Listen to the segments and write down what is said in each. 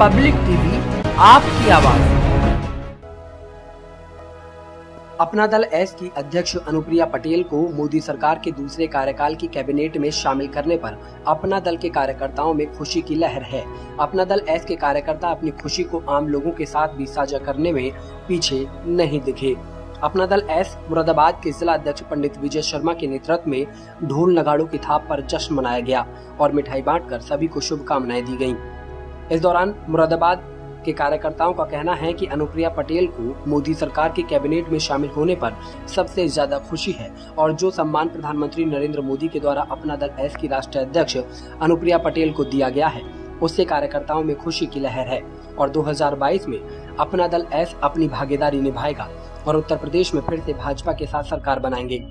Public TV, आपकी आवाज़। अपना दल एस की अध्यक्ष अनुप्रिया पटेल को मोदी सरकार के दूसरे कार्यकाल की कैबिनेट में शामिल करने पर अपना दल के कार्यकर्ताओं में खुशी की लहर है। अपना दल एस के कार्यकर्ता अपनी खुशी को आम लोगों के साथ भी साझा करने में पीछे नहीं दिखे। अपना दल एस मुरादाबाद के जिला अध्यक्ष पंडित विजय शर्मा के नेतृत्व में ढोल नगाड़ों की थाप पर जश्न मनाया गया और मिठाई बांटकर सभी को शुभकामनाएँ दी गई इस दौरान मुरादाबाद के कार्यकर्ताओं का कहना है कि अनुप्रिया पटेल को मोदी सरकार के कैबिनेट में शामिल होने पर सबसे ज़्यादा खुशी है और जो सम्मान प्रधानमंत्री नरेंद्र मोदी के द्वारा अपना दल एस की राष्ट्रीय अध्यक्ष अनुप्रिया पटेल को दिया गया है, उससे कार्यकर्ताओं में खुशी की लहर है और 2022 में अपना दल एस अपनी भागीदारी निभाएगा और उत्तर प्रदेश में फिर से भाजपा के साथ सरकार बनाएँगे।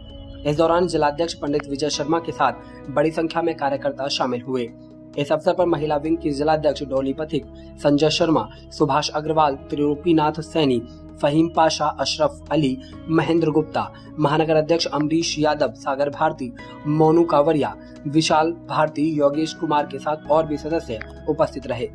इस दौरान जिलाध्यक्ष पंडित विजय शर्मा के साथ बड़ी संख्या में कार्यकर्ता शामिल हुए। इस अवसर पर महिला विंग की जिलाध्यक्ष डोली पथिक, संजय शर्मा, सुभाष अग्रवाल त्रिलोकीनाथ सैनी, फहीम पाशा, अशरफ अली, महेंद्र गुप्ता, महानगर अध्यक्ष अमरीश यादव, सागर भारती, मोनू कावरिया, विशाल भारती, योगेश कुमार के साथ और भी सदस्य उपस्थित रहे।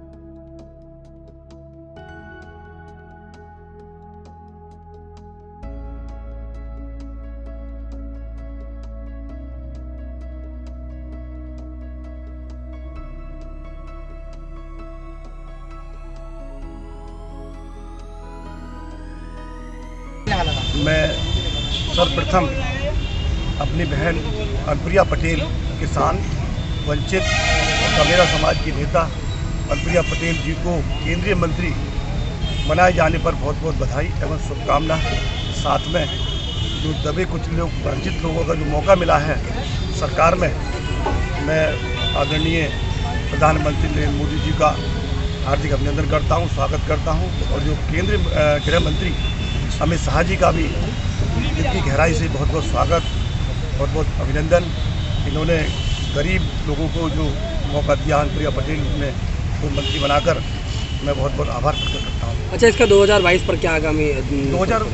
मैं सर्वप्रथम अपनी बहन अनुप्रिया पटेल, किसान, वंचित कमेरा समाज की नेता अनुप्रिया पटेल जी को केंद्रीय मंत्री बनाए जाने पर बहुत बहुत बधाई एवं शुभकामना। साथ में जो दबे कुछ लोग, वंचित लोगों का जो मौका मिला है सरकार में, मैं आदरणीय प्रधानमंत्री नरेंद्र मोदी जी का हार्दिक अभिनंदन करता हूँ, स्वागत करता हूँ और जो केंद्रीय गृह मंत्री अमित शाह जी का भी इतनी गहराई से बहुत बहुत स्वागत बहुत बहुत अभिनंदन। इन्होंने गरीब लोगों को जो मौका दिया अनुप्रिया पटेल ने को मंत्री बनाकर मैं बहुत बहुत आभार प्रकट करता हूँ। अच्छा इसका 2022 पर क्या आगामी दो हज़ार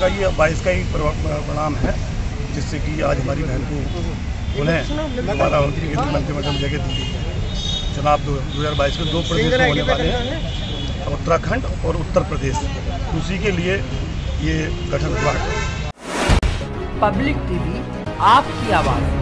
का ये बाईस का ही परिणाम है जिससे कि आज हमारी बहन को उन्हें हमारा मंत्री के मंत्रिमंडल जगह दी गई है। चुनाव दो हज़ार बाईस में दो प्रदेश होने वाले हैं उत्तराखंड और उत्तर प्रदेश। उसी के लिए ये गठन हुआ। पब्लिक टीवी आपकी आवाज़।